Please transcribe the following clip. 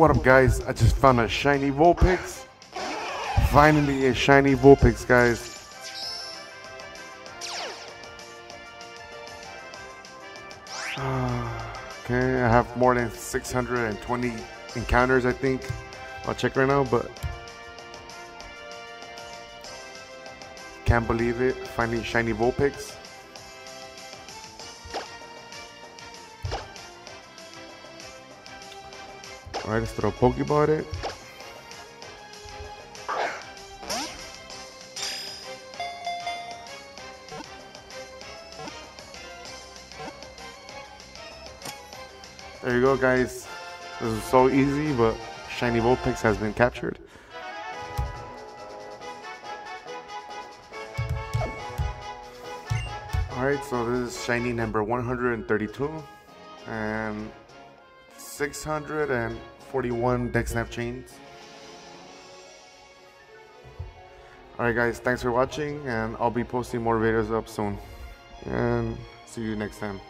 What up guys? I just found a shiny Vulpix. Finally a shiny Vulpix guys. Ah, okay, I have more than 620 encounters I think. I'll check right now but can't believe it. Finally shiny Vulpix. Alright, let's throw a Pokeball at it. There you go, guys. This is so easy, but Shiny Vulpix has been captured. Alright, so this is Shiny number 132. And 600 And 641 DexNav chains. Alright guys, thanks for watching and I'll be posting more videos up soon. And see you next time.